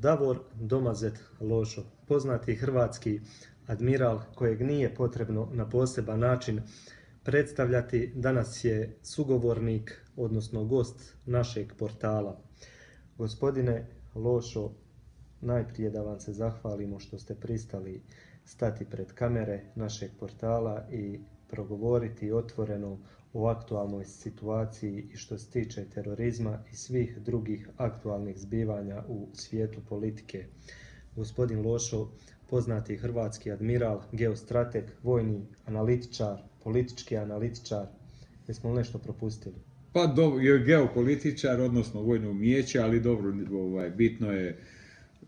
Davor Domazet Lošo, poznati hrvatski admiral kojeg nije potrebno na poseban način predstavljati, danas je sugovornik, odnosno gost našeg portala. Gospodine Lošo, najprije da vam se zahvalimo što ste pristali stati pred kamere našeg portala i progovoriti otvoreno o aktualnoj situaciji i što se tiče terorizma i svih drugih aktualnih zbivanja u svijetu politike. Gospodin Lošo, poznati hrvatski admiral, geostrateg, vojni analitičar, politički analitičar. Jesmo li nešto propustili? Pa do, geopolitičar, odnosno vojno umijeće, ali dobro, ovaj, bitno je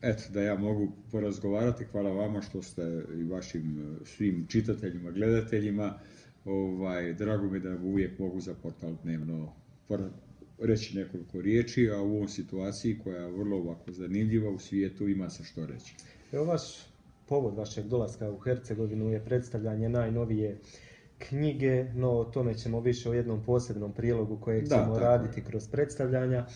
eto, da ja mogu porazgovarati. Hvala vama što ste i vašim svim čitateljima, gledateljima Ovaj, drago mi da uvijek mogu za portal dnevno reći nekoliko riječi, a u ovom situaciji koja je vrlo ovako zanimljiva u svijetu ima se što reći. Evo vaš povod vašeg dolaska u Hercegovinu je predstavljanje najnovije knjige, no o tome ćemo više u jednom posebnom prilogu kojeg ćemo raditi kroz predstavljanja.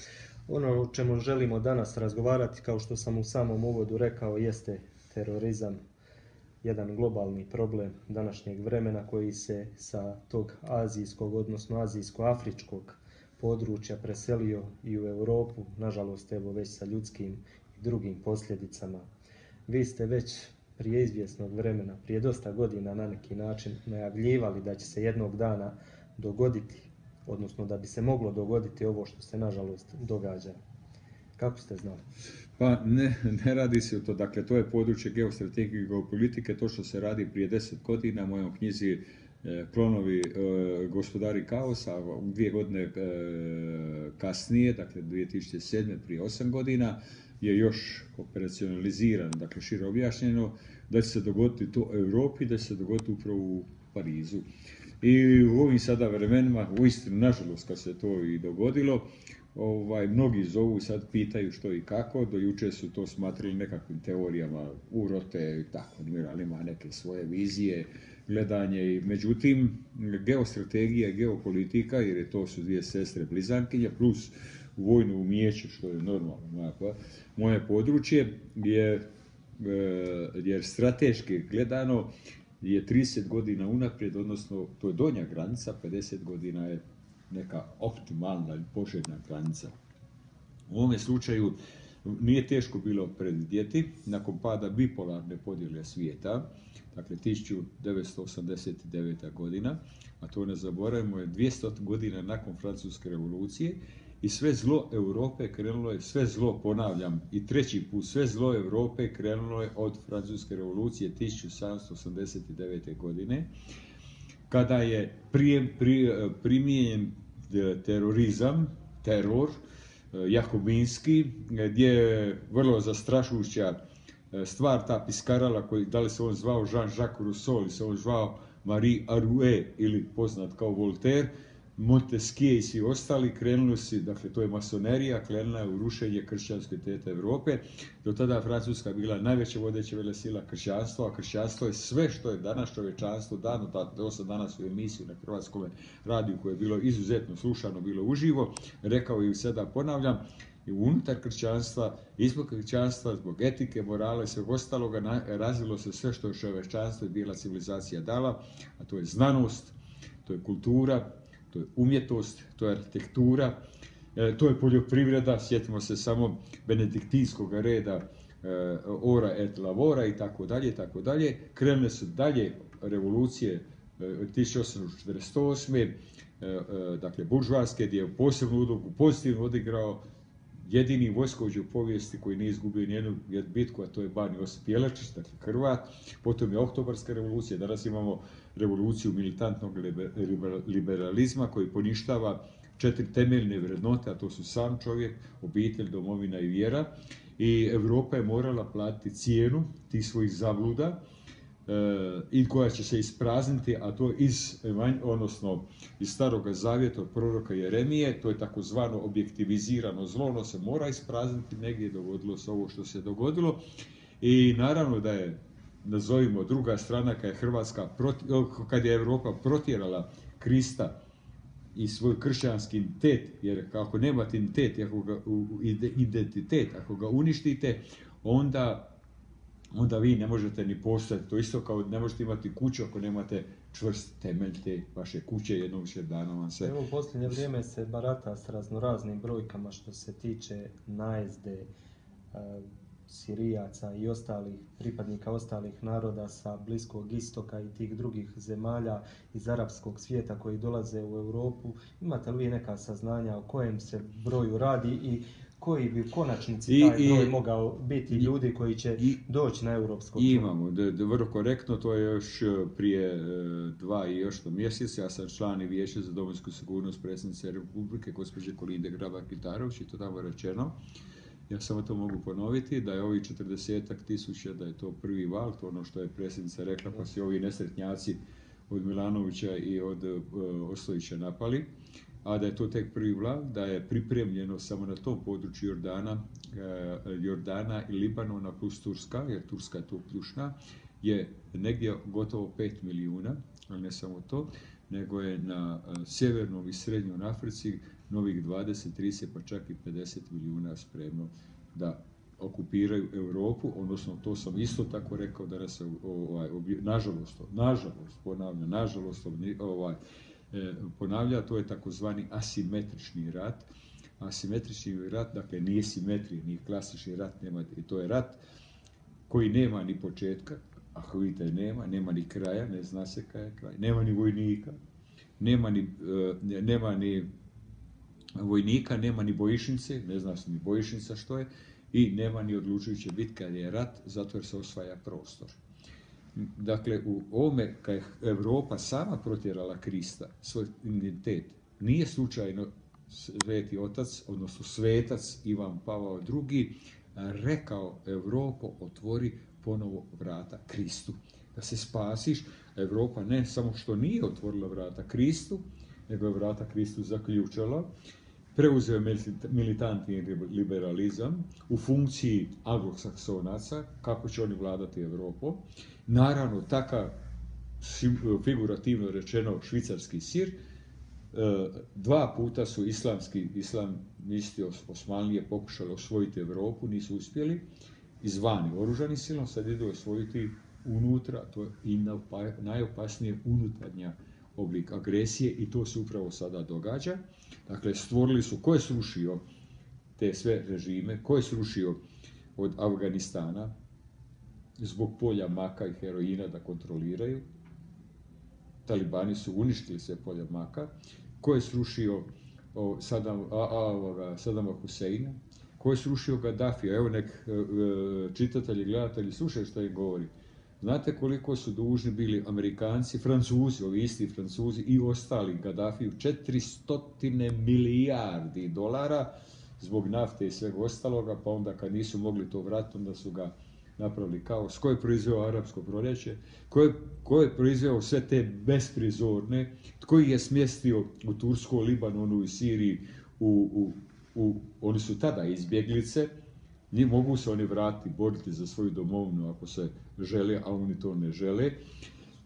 Ono o čemu želimo danas razgovarati, kao što sam u samom uvodu rekao, jeste terorizam, jedan globalni problem današnjeg vremena koji se sa tog azijskog, odnosno azijsko-afričkog područja preselio i u Europu, nažalost evo već sa ljudskim i drugim posljedicama. Vi ste već prije izvjesnog vremena, prije dosta godina na neki način najavljivali da će se jednog dana dogoditi, odnosno da bi se moglo dogoditi ovo što se nažalost događa. Kako ste znali? Pa ne, ne radi se o to, dakle to je područje geostrategije i geopolitike, to što se radi prije deset godina u mojom knjizi e, Klonovi e, gospodari kaosa, dvije godine e, kasnije, dakle 2007. prije osam godina, je još operacionaliziran, dakle širo objašnjeno, da će se dogoditi to u Europi, da će se dogoditi upravo u Parizu. I u ovim sada vremenima, uistinu, nažalost, kad se to i dogodilo, Ovaj, mnogi zovu sad pitaju što i kako, do juče su to smatrali nekakvim teorijama urote i tako, ali ima neke svoje vizije, gledanje i međutim geostrategija, geopolitika, jer je to su dvije sestre blizankinje, plus vojno umijeće, što je normalno moje područje, je, e, jer strateški gledano je 30 godina unaprijed, odnosno to je donja granica, 50 godina je neka optimalna ili poželjna granica. U ovome slučaju nije teško bilo predvidjeti, nakon pada bipolarne podjele svijeta, dakle 1989. godina, a to ne zaboravimo je 200 godina nakon Francuske revolucije, i sve zlo Europe krenulo je, sve zlo, ponavljam, i treći put, sve zlo Europe krenulo je od Francuske revolucije 1789. godine, kada je prijem, primijenjen e, terorizam, teror, e, jakobinski, gdje je vrlo zastrašujuća e, stvar ta piskarala, koji, da li se on zvao Jean-Jacques Rousseau ili se on zvao Marie Arouet ili poznat kao Voltaire, Montesquieu i svi ostali krenuli su, dakle to je masonerija, krenula je u rušenje kršćanske tete Europe. Do tada Francuska bila najveća vodeća velesila kršćanstva, a kršćanstvo je sve što je danas čovječanstvo dano, to sam danas u emisiju na Hrvatskom radiju koje je bilo izuzetno slušano, bilo uživo, rekao i sada ponavljam, i unutar kršćanstva, ispod kršćanstva, zbog etike, morale i sveg ostaloga, razvilo se sve što je čovječanstvo i bila civilizacija dala, a to je znanost, to je kultura, to je umjetnost, to je arhitektura, e, to je poljoprivreda, sjetimo se samo benediktijskog reda e, ora et lavora i tako dalje, tako dalje. Krenule su dalje revolucije 1848. E, dakle buržvarske, gdje je posebnu ulogu pozitivno odigrao jedini vojskovođa u povijesti koji nije izgubio nijednu bitku, a to je Ban Josip Jelačić, dakle Hrvat. Potom je oktobarska revolucija, danas imamo revoluciju militantnog liberalizma koji poništava četiri temeljne vrednote, a to su sam čovjek, obitelj, domovina i vjera. I Europa je morala platiti cijenu tih svojih zabluda e, i koja će se isprazniti, a to iz, odnosno iz staroga zavjeta od proroka Jeremije, to je takozvano objektivizirano zlo, ono se mora isprazniti, negdje dogodilo se ovo što se dogodilo. I naravno da je nazovimo druga strana kad je Hrvatska, kad je Europa protjerala Krista i svoj kršćanski identitet, jer ako nemate identitet, ako ga, identitet, ako ga uništite, onda onda vi ne možete ni postati. To isto kao ne možete imati kuću ako nemate čvrst temelj te vaše kuće jednog će dana vam se... Evo u posljednje vrijeme se barata s raznoraznim brojkama što se tiče najezde Sirijaca i ostalih pripadnika ostalih naroda sa Bliskog istoka i tih drugih zemalja iz arapskog svijeta koji dolaze u Europu. Imate li vi neka saznanja o kojem se broju radi i koji bi u konačnici taj broj mogao biti ljudi koji će doći na europsko Imamo, vrlo korektno, to je još e, prije e, dva i još to mjeseca, ja sam član i vijeća za domovinsku sigurnost predsjednice Republike, gospođe Kolinde Graba-Kitarović i to tamo rečeno. Ja samo to mogu ponoviti, da je ovih 40 tisuća, da je to prvi val, to ono što je predsjednica rekla, pa si ovi nesretnjaci od Milanovića i od uh, napali a da je to tek prvi vlak, da je pripremljeno samo na tom području Jordana, e, Jordana i Libanona plus Turska, jer Turska je tu ključna, je negdje gotovo 5 milijuna, ali ne samo to, nego je na e, sjevernom i srednjom Africi novih 20, 30 pa čak i 50 milijuna spremno da okupiraju Europu, odnosno to sam isto tako rekao danas, ovaj, nažalost, nažalost, ponavljam, nažalost, ovaj, E, ponavlja, to je takozvani asimetrični rat. Asimetrični rat, dakle nije simetrija, nije klasični rat, nema, to je rat koji nema ni početka, ako vidite nema, nema ni kraja, ne zna se kaj je kraj, nema ni vojnika, nema ni, e, nema ni vojnika, nema ni bojišnice, ne zna se ni bojišnica što je, i nema ni odlučujuće bitka jer je rat, zato jer se osvaja prostor. Dakle, u ovome kad je Europa sama protjerala Krista, svoj identitet, nije slučajno sveti otac, odnosno svetac Ivan Pavao II, rekao Europo otvori ponovo vrata Kristu. Da se spasiš, Europa ne samo što nije otvorila vrata Kristu, nego je vrata Kristu zaključala, preuzeo militantni liberalizam u funkciji anglosaksonaca, kako će oni vladati Europom, Naravno, takav figurativno rečeno švicarski sir, e, dva puta su islamski islamisti Osmanlije pokušali osvojiti Europu, nisu uspjeli, izvani oružani silom, sad idu osvojiti unutra, to je i najopasnije unutarnja oblik agresije i to se upravo sada događa. Dakle, stvorili su, ko je srušio te sve režime, ko je srušio od Afganistana, zbog polja maka i heroina da kontroliraju. Talibani su uništili sve polja maka. Ko je srušio Sadama Huseina? Ko je srušio Gaddafija? Evo nek e, e, čitatelji, gledatelji slušaju što im govori. Znate koliko su dužni bili Amerikanci, Francuzi, ovi isti Francuzi i ostali Gaddafiju? 400 milijardi dolara zbog nafte i svega ostaloga, pa onda kad nisu mogli to vratiti, onda su ga napravili kaos, ko je proizveo arapsko proljeće, ko je, proizveo sve te besprizorne, tko ih je smjestio u Tursku, Libanonu i Siriji, u, u, oni su tada izbjeglice, ni mogu se oni vratiti, boriti za svoju domovinu ako se žele, a oni to ne žele.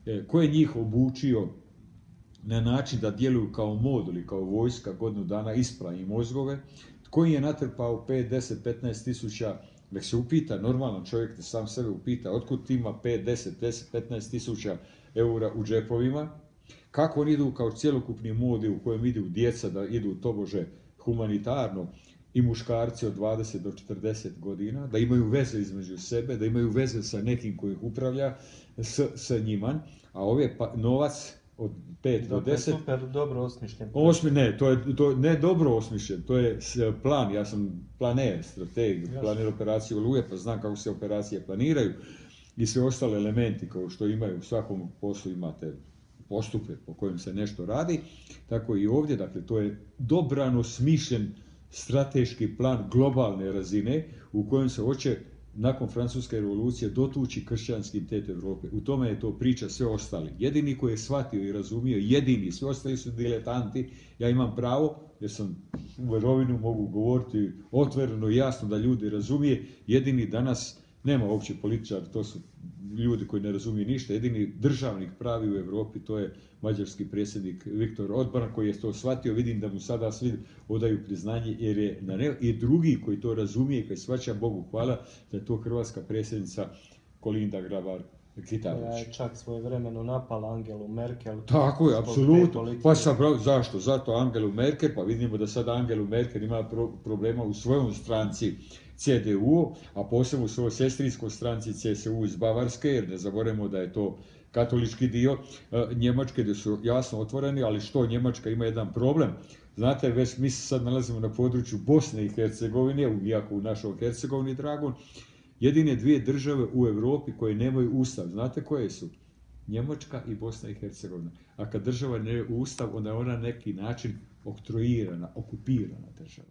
E, ko je njih obučio na način da djeluju kao mod ili kao vojska godinu dana ispravi mozgove, tko je natrpao 5, 10, 15 tisuća? Nek se upita, normalan čovjek da sam sebe upita, otkud ima 5, 10, 10, 15 tisuća eura u džepovima, kako oni idu kao cjelokupni modi u kojem idu djeca da idu tobože humanitarno i muškarci od 20 do 40 godina, da imaju veze između sebe, da imaju veze sa nekim koji ih upravlja s, sa njima, a ove pa, novac od 5 do 10. super dobro osmišljen. Osmi, ne, to je to, ne dobro osmišljen, to je plan, ja sam planer, strateg, planer operacije Oluje, pa znam kako se operacije planiraju i sve ostale elementi kao što imaju u svakom poslu imate postupe po kojem se nešto radi, tako i ovdje, dakle to je dobrano smišljen strateški plan globalne razine u kojem se hoće nakon francuske revolucije dotući kršćanski identitet Europe. U tome je to priča sve ostali. Jedini koji je shvatio i razumio, jedini, sve ostali su diletanti. Ja imam pravo, jer sam u verovinu, mogu govoriti otvoreno i jasno da ljudi razumije. Jedini danas, nema uopće političar, to su ljudi koji ne razumiju ništa. Jedini državnik pravi u Europi to je mađarski predsjednik Viktor Odbran koji je to shvatio. Vidim da mu sada svi odaju priznanje jer je na ne... I drugi koji to razumije koji shvaća Bogu hvala da je to hrvatska predsjednica Kolinda Grabar koja je čak svoje vremeno napala Angelu Merkel. Tako je, apsolutno. Pa sam zašto? Zato Angelu Merkel, pa vidimo da sada Angelu Merkel ima problema u svojom stranci CDU, a posebno u svojoj sestrinskoj stranci CSU iz Bavarske, jer ne zaboravimo da je to katolički dio e, Njemačke, gdje su jasno otvoreni, ali što Njemačka ima jedan problem. Znate, već mi se sad nalazimo na području Bosne i Hercegovine, iako u našoj Hercegovini Dragon, jedine dvije države u Europi koje nemaju ustav. Znate koje su? Njemačka i Bosna i Hercegovina. A kad država ne ustav, onda je ona neki način oktroirana, okupirana država.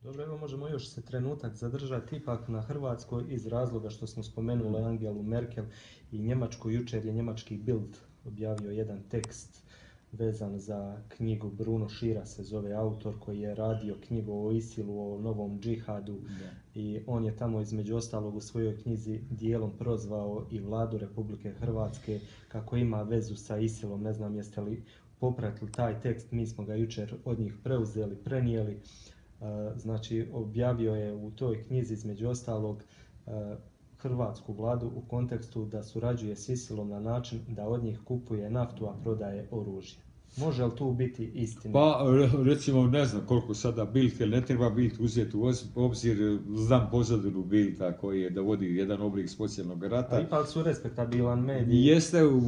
Dobro, evo možemo još se trenutak zadržati ipak na Hrvatskoj iz razloga što smo spomenuli Angelu Merkel i Njemačku. Jučer je njemački Bild objavio jedan tekst vezan za knjigu Bruno Šira se zove autor koji je radio knjigu o Isilu, o novom džihadu i on je tamo između ostalog u svojoj knjizi dijelom prozvao i vladu Republike Hrvatske kako ima vezu sa Isilom. Ne znam jeste li popratili taj tekst, mi smo ga jučer od njih preuzeli, prenijeli. E, znači objavio je u toj knjizi između ostalog e, hrvatsku vladu u kontekstu da surađuje s Isilom na način da od njih kupuje naftu, a prodaje oružje. Može li tu biti istina? Pa recimo ne znam koliko sada Bild, jer ne treba Bild uzeti u obzir, znam pozadinu Bilda koji je da vodi jedan oblik socijalnog rata. A ipak su respektabilan medij. Jeste u,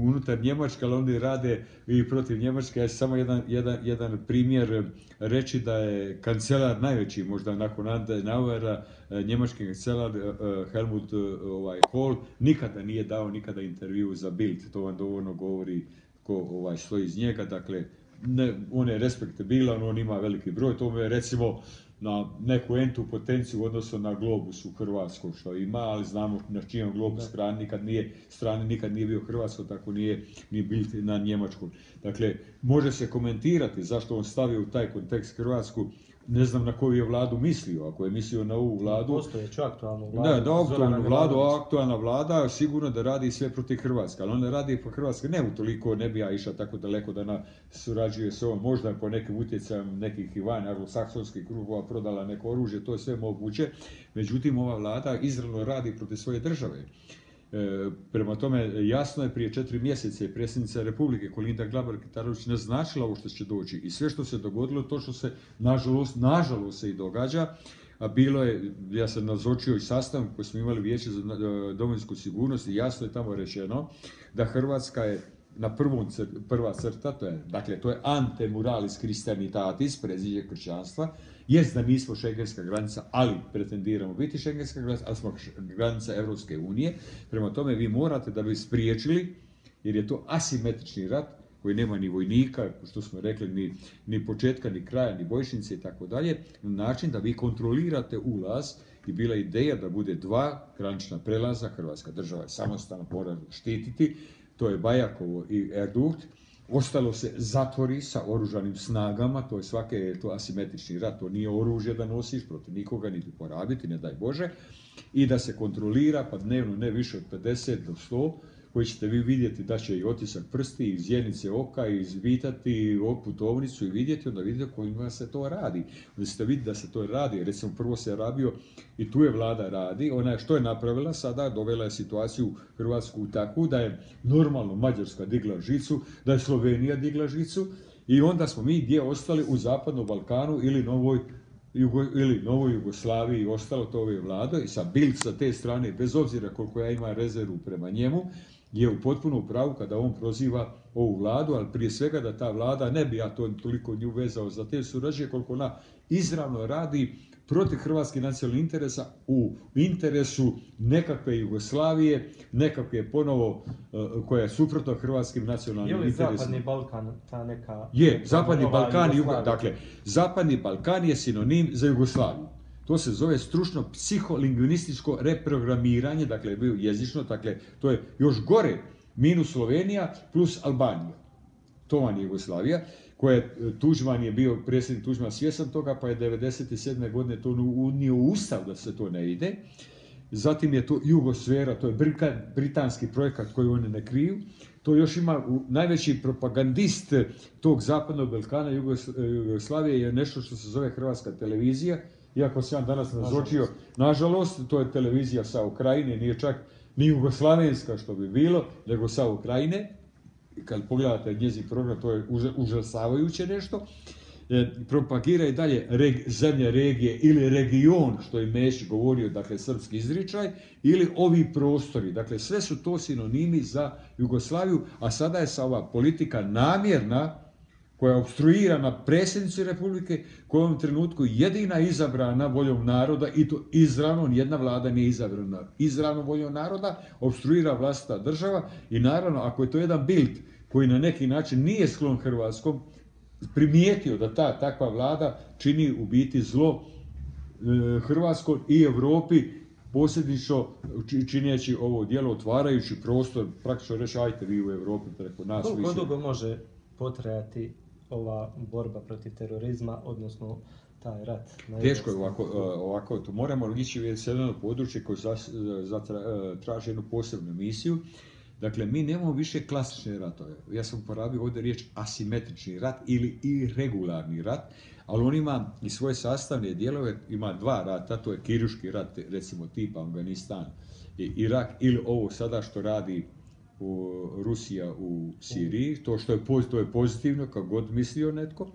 unutar Njemačke, ali oni rade i protiv Njemačke. Ja samo jedan, jedan, jedan primjer reći da je kancelar najveći, možda nakon Adenauera, njemački kancelar e, e, Helmut e, ovaj, Kohl nikada nije dao nikada intervju za Bild. To vam dovoljno govori ko ovaj, stoji iz njega, dakle, ne, on je respektabilan, on ima veliki broj, to je recimo na neku entu potenciju u odnosu na globus u Hrvatskoj što ima, ali znamo na čijem globus strani nikad nije, strani nikad nije bio Hrvatsko, tako nije ni bil na Njemačkoj. Dakle, može se komentirati zašto on stavio u taj kontekst Hrvatsku, ne znam na koju je vladu mislio, ako je mislio na ovu vladu. Postojeću aktualnu vladu. Da, da aktualnu vladu, aktualna vlada sigurno da radi sve protiv Hrvatske, ali ona radi po Hrvatske, ne u toliko, ne bi ja išao tako daleko da ona surađuje s ovom, možda po nekim utjecajem nekih Ivan, anglosaksonskih krugova prodala neko oružje, to je sve moguće, međutim ova vlada izravno radi protiv svoje države. E, prema tome, jasno je prije četiri mjeseca predsjednica Republike Kolinda Glabar Kitarović naznačila ovo što će doći. I sve što se dogodilo, to što se nažalost, nažalost se i događa, a bilo je, ja sam nazočio i sastav koji smo imali vijeće za e, domovinsku sigurnost i jasno je tamo rečeno da Hrvatska je na prvom prva crta, to je, dakle, to je ante muralis christianitatis, prezidje kršćanstva, jest da nismo šengenska granica, ali pretendiramo biti šengenska granica, ali smo granica Europske unije. Prema tome vi morate da bi spriječili, jer je to asimetrični rat koji nema ni vojnika, što smo rekli, ni, ni početka, ni kraja, ni bojišnice i tako dalje, način da vi kontrolirate ulaz i bila ideja da bude dva granična prelaza, Hrvatska država je samostalno mora štititi, to je Bajakovo i Erduht, Ostalo se zatvori sa oružanim snagama, to je svake to asimetrični rat, to nije oružje da nosiš protiv nikoga, niti porabiti, ne daj Bože, i da se kontrolira, pa dnevno ne više od 50 do 100, koji ćete vi vidjeti da će i otisak prsti, i zjenice oka, i izvitati putovnicu i vidjeti, onda vidite kojima se to radi. Onda ćete vidjeti da se to radi. Recimo, prvo se rabio i tu je vlada radi. Ona je što je napravila sada, dovela je situaciju Hrvatsku takvu da je normalno Mađarska digla žicu, da je Slovenija digla žicu i onda smo mi gdje ostali u Zapadnom Balkanu ili Novoj ili Novoj Jugoslaviji i ostalo to ove vlade i sa Bild sa te strane, bez obzira koliko ja imam rezervu prema njemu, je u potpuno pravu kada on proziva ovu vladu, ali prije svega da ta vlada, ne bi ja to toliko nju vezao za te surađe, koliko ona izravno radi protiv hrvatskih nacionalnih interesa u interesu nekakve Jugoslavije, nekakve ponovo e, koja je suprotno hrvatskim nacionalnim interesima. Je li Zapadni Balkan ta neka... Je, Zapadni Balkan, dakle, Zapadni Balkan je sinonim za Jugoslaviju. To se zove stručno psiholingvinističko reprogramiranje, dakle jezično, dakle to je još gore minus Slovenija plus Albanija. To vam je Jugoslavija, koje Tuđman je bio, predsjednik Tuđman svjesan toga, pa je 1997. godine to unio u Ustav da se to ne ide. Zatim je to Jugosfera, to je britanski projekat koji oni ne kriju. To još ima najveći propagandist tog zapadnog Balkana Jugoslavije je nešto što se zove Hrvatska televizija. Iako sam ja danas nazočio, nažalost, to je televizija sa Ukrajine, nije čak ni jugoslavenska što bi bilo, nego sa Ukrajine. Kad pogledate njezin program, to je užasavajuće nešto. E, propagira i dalje zemlje regije ili region, što je Mesić govorio, dakle srpski izričaj, ili ovi prostori. Dakle, sve su to sinonimi za Jugoslaviju, a sada je sa ova politika namjerna, koja je obstruirana predsjednici Republike, koja je u ovom trenutku jedina izabrana voljom naroda i to izravno, nijedna vlada nije izabrana. Izravno voljom naroda, obstruira vlastita država i naravno ako je to jedan bild koji na neki način nije sklon Hrvatskom, primijetio da ta takva vlada čini u biti zlo e, Hrvatskoj i Europi posljedično činjeći ovo djelo, otvarajući prostor, praktično reći ajte vi u Europi preko nas Koliko dugo može potrajati ova borba protiv terorizma, odnosno taj rat? Teško je ovako, e, ovako to moramo ići u jedno područje koje e, traži jednu posebnu misiju. Dakle, mi nemamo više klasične ratove. Ja sam uporabio ovdje riječ asimetrični rat ili irregularni rat, ali on ima i svoje sastavne dijelove, ima dva rata, to je kiruški rat, recimo tipa Afganistan i Irak, ili ovo sada što radi Rusija u Siriji, to što je, to je pozitivno, kako god mislio netko,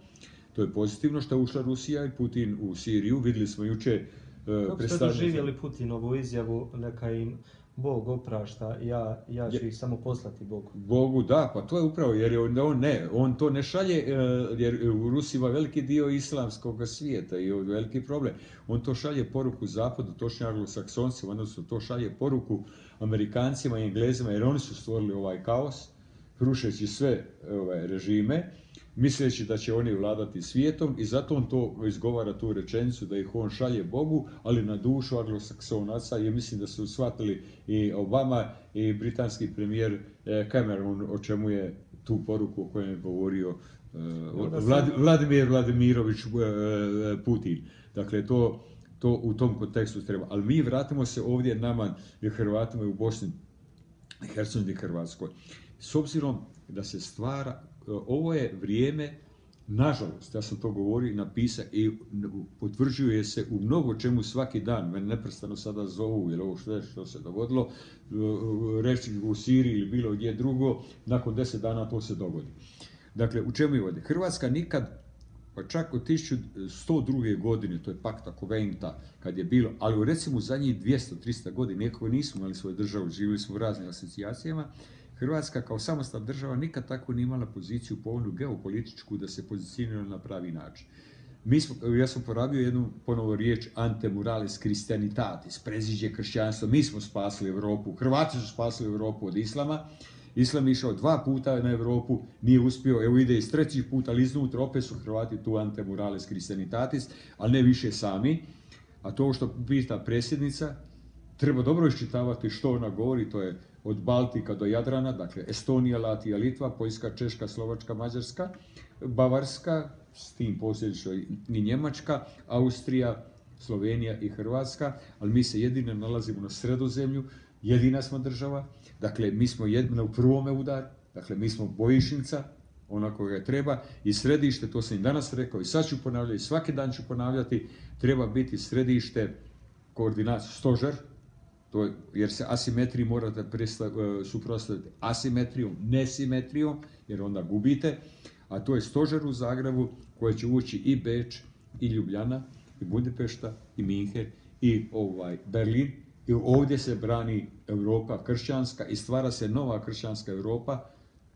to je pozitivno što je ušla Rusija i Putin u Siriju, vidjeli smo juče Kako ste doživjeli Putinovu izjavu, neka im Bog oprašta, ja, ja ću ih samo poslati Bogu. Bogu, da, pa to je upravo, jer on ne, on to ne šalje, e, jer u Rusiji ima veliki dio islamskog svijeta i veliki problem. On to šalje poruku zapadu, točnije anglosaksonci, odnosno to šalje poruku Amerikancima i Englezima, jer oni su stvorili ovaj kaos, rušeći sve ovaj, režime, misleći da će oni vladati svijetom i zato on to izgovara tu rečenicu da ih on šalje Bogu, ali na dušu anglosaksonaca i mislim da su shvatili i Obama i britanski premijer eh, Cameron o čemu je tu poruku o kojoj je govorio eh, Vladimir Vladimirović eh, Putin. Dakle, to, to u tom kontekstu treba. Ali mi vratimo se ovdje nama i Hrvatima u Bosni, Hercegovini i Hrvatskoj. S obzirom da se stvara ovo je vrijeme, nažalost, ja sam to govorio i napisao i potvrđuje se u mnogo čemu svaki dan, mene neprestano sada zovu, jer ovo što, što se dogodilo, reći u Siriji ili bilo gdje drugo, nakon deset dana to se dogodi. Dakle, u čemu je ovdje? Hrvatska nikad, pa čak od 1102. godine, to je pakta Koventa, kad je bilo, ali recimo u zadnjih 200-300 godina, iako nismo imali svoju državu, živjeli smo u raznim asocijacijama, Hrvatska kao samostalna država nikad tako nije imala poziciju povoljnu geopolitičku da se pozicionira na pravi način. Mi smo, ja sam porabio jednu ponovo riječ antemuralis christianitatis, preziđe kršćanstva, mi smo spasili Europu, Hrvati su spasili Europu od Islama, Islam je išao dva puta na Europu, nije uspio, evo ide iz trećih puta, ali iznutra opet su Hrvati tu antemuralis christianitatis, ali ne više sami. A to što pita predsjednica, treba dobro iščitavati što ona govori, to je od Baltika do Jadrana, dakle Estonija, Latija, Litva, Poljska, Češka, Slovačka, Mađarska, Bavarska, s tim posljedično i Njemačka, Austrija, Slovenija i Hrvatska, ali mi se jedino nalazimo na sredozemlju, jedina smo država, dakle mi smo jedina u prvome udar, dakle mi smo bojišnica, ona koga treba. I središte, to sam i danas rekao i sad ću ponavljati, svaki dan ću ponavljati, treba biti središte koordinacije, stožer, to, jer se asimetriji morate suprotstaviti asimetrijom, nesimetrijom, jer onda gubite, a to je stožer u Zagrebu koje će ući i Beč, i Ljubljana, i Budimpešta, i Minher, i ovaj Berlin. I ovdje se brani Europa kršćanska i stvara se nova kršćanska Europa,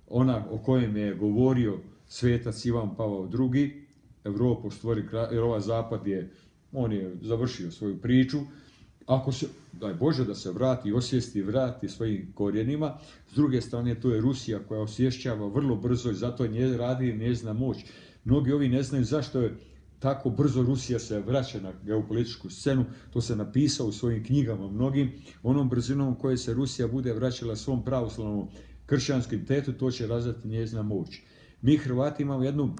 ona o kojem je govorio svetac Ivan Pavao II. Europu stvori, jer ovaj zapad je, on je završio svoju priču, ako se, daj Bože da se vrati, osvijesti, vrati svojim korijenima, s druge strane to je Rusija koja osvješćava vrlo brzo i zato nje radi njezina moć. Mnogi ovi ne znaju zašto je tako brzo Rusija se vraća na geopolitičku scenu, to se napisao u svojim knjigama mnogim, onom brzinom koje se Rusija bude vraćala svom pravoslavnom kršćanskim tetu, to će razvati njezina moć. Mi Hrvati imamo jednu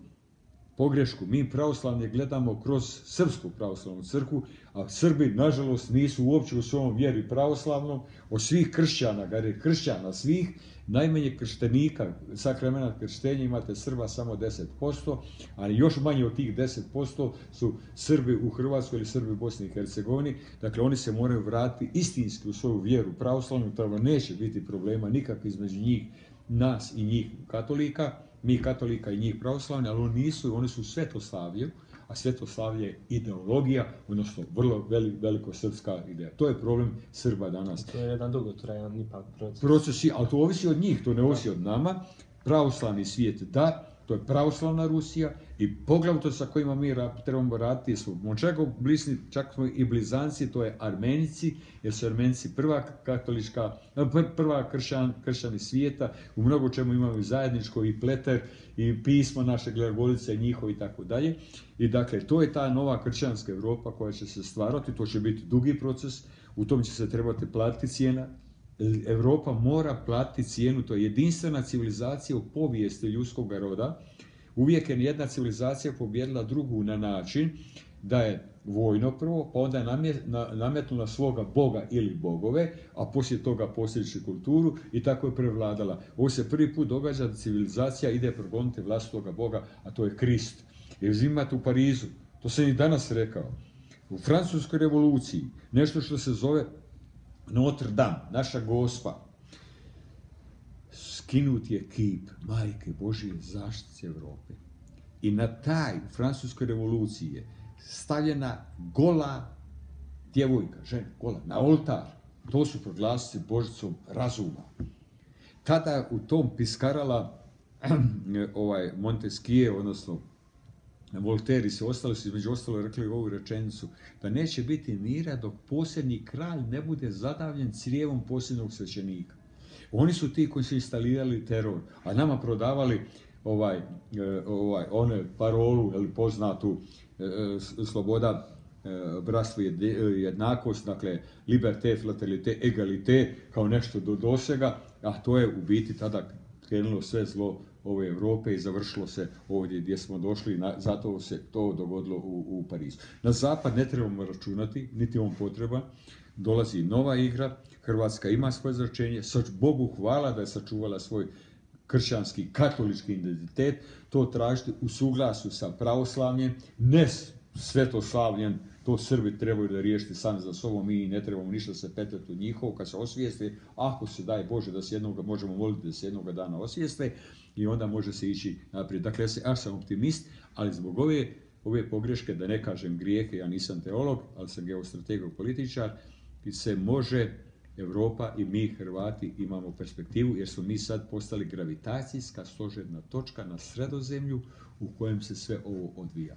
pogrešku. Mi pravoslavne gledamo kroz Srpsku pravoslavnu crkvu, a Srbi, nažalost, nisu uopće u svom vjeri pravoslavnom. Od svih kršćana, gari kršćana svih, najmanje krštenika, sakramena krštenja imate Srba samo 10%, ali još manje od tih 10% su Srbi u Hrvatskoj ili Srbi u Bosni i Hercegovini. Dakle, oni se moraju vratiti istinski u svoju vjeru pravoslavnu, tamo neće biti problema nikakvi između njih, nas i njih katolika mi katolika i njih pravoslavni, ali oni nisu, oni su svetoslavlje, a svetoslavlje je ideologija, odnosno vrlo veliko srpska ideja. To je problem Srba danas. To je jedan dugotrajan ipak proces. Procesi, ali to ovisi od njih, to ne ovisi od nama. Pravoslavni svijet da, to je pravoslavna Rusija i poglavito sa kojima mi trebamo raditi su Mončego blisni, čak smo i blizanci, to je Armenici, jer su Armenici prva katolička, prva kršćan, kršćani svijeta, u mnogo čemu imaju zajedničko i pleter i pismo naše glagolice njihovi i tako dalje. I dakle, to je ta nova kršćanska Europa koja će se stvarati, to će biti dugi proces, u tom će se trebati platiti cijena, Europa mora platiti cijenu, to je jedinstvena civilizacija u povijesti ljudskog roda. Uvijek je jedna civilizacija pobjedila drugu na način da je vojno prvo, pa onda je nametnula svoga boga ili bogove, a poslije toga posljedići kulturu i tako je prevladala. Ovo se prvi put događa da civilizacija ide progoniti vlastitoga boga, a to je Krist. Jer uzimate u Parizu, to sam i danas rekao, u Francuskoj revoluciji, nešto što se zove Notre Dame, naša gospa, skinut je kip Majke Božije zaštice Europe. I na taj francuskoj revoluciji je stavljena gola djevojka, žena, gola, na oltar. To su proglasili Božicom razuma. Tada u tom piskarala ovaj Montesquieu, odnosno Volteri se ostali su između ostalo rekli ovu rečenicu, da neće biti mira dok posljednji kralj ne bude zadavljen crijevom posljednog svećenika. Oni su ti koji su instalirali teror, a nama prodavali ovaj, e, ovaj, one parolu, ili poznatu, e, e, sloboda, bratstvo jednakost, dakle, liberté, fraternité, egalité, kao nešto do dosega, a to je u biti tada krenulo sve zlo ove Europe i završilo se ovdje gdje smo došli, na, zato se to dogodilo u, u Parizu. Na zapad ne trebamo računati, niti on potreba, dolazi nova igra, Hrvatska ima svoje značenje, Bogu hvala da je sačuvala svoj kršćanski, katolički identitet, to tražiti u suglasu sa pravoslavljem, ne svetoslavljem, to Srbi trebaju da riješiti sami za sobom, mi ne trebamo ništa se petati u njihovo, kad se osvijeste, ako se daje Bože da se jednog, možemo moliti da se jednog dana osvijeste, i onda može se ići naprijed. Dakle, ja sam optimist, ali zbog ove, ove pogreške, da ne kažem grijehe, ja nisam teolog, ali sam geostrategov političar, se može Europa i mi Hrvati imamo perspektivu jer smo mi sad postali gravitacijska stožerna točka na sredozemlju u kojem se sve ovo odvija.